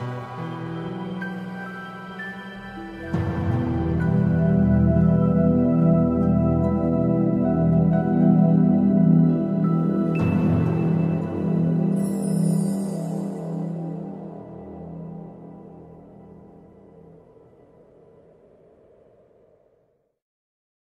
Senhor.